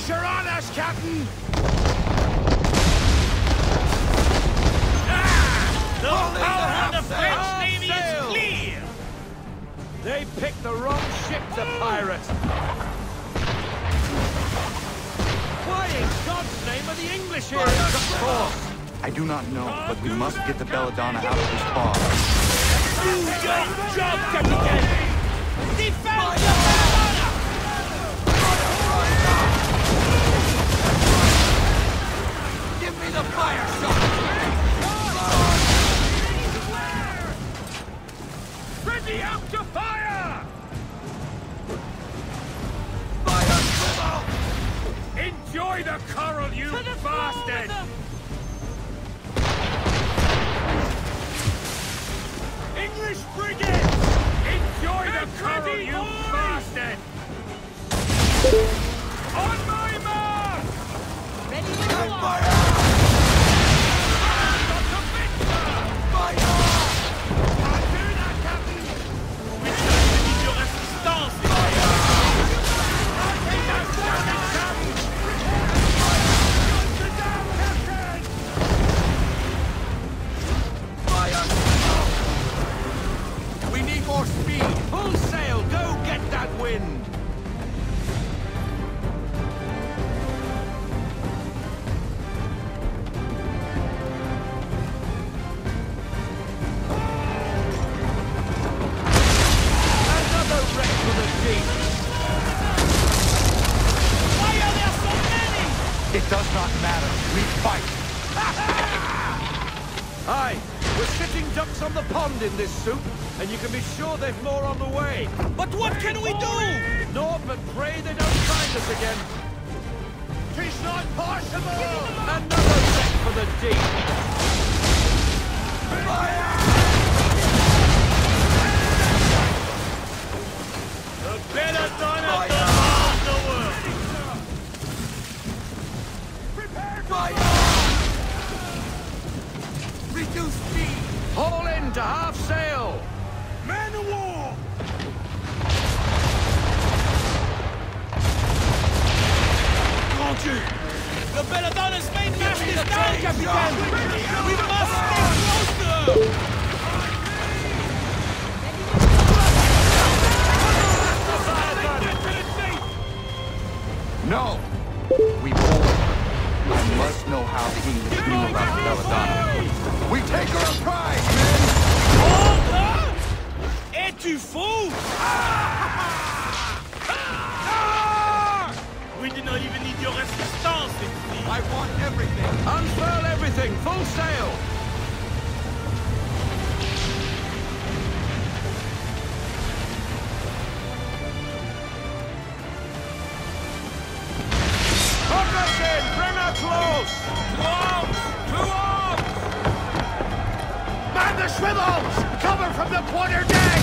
Pressure on us, Captain! Ah! The power of the French Navy is sail. clear! They picked the wrong ship to pirate! Why in God's name are the English here in such force? I do not know, but we must get the Belladonna out of this bar. Do your job, Captain! Defend the Ready to fire! Fire! Enjoy the coral, you bastard! English frigate! Enjoy the coral, you bastard! On my It does not matter. We fight. Aye, we're sitting ducks on the pond in this soup, and you can be sure there's more on the way. But what can we do? Naught but pray they don't find us again. Tis not possible! Another wreck for the deep! Reduce speed! Haul in to half sail! Man of war! Mon Dieu! The Belladonna's main mast is down, Captain! We must stay closer! No! We board. I must know how the English knew about the Belladonna. We take her a prize, men! Hold her! Es-tu fou? We do not even need your assistance, les. I want everything! Unfurl everything! Full sail! Close! To arms! To arms! Man the swivels! Cover from the quarter deck!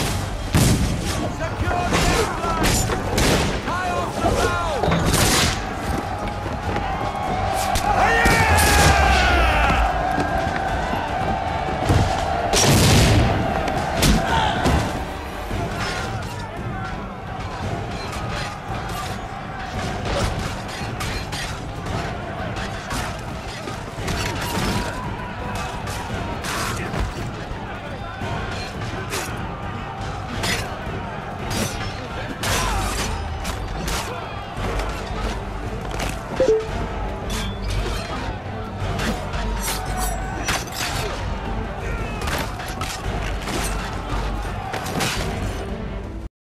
Secure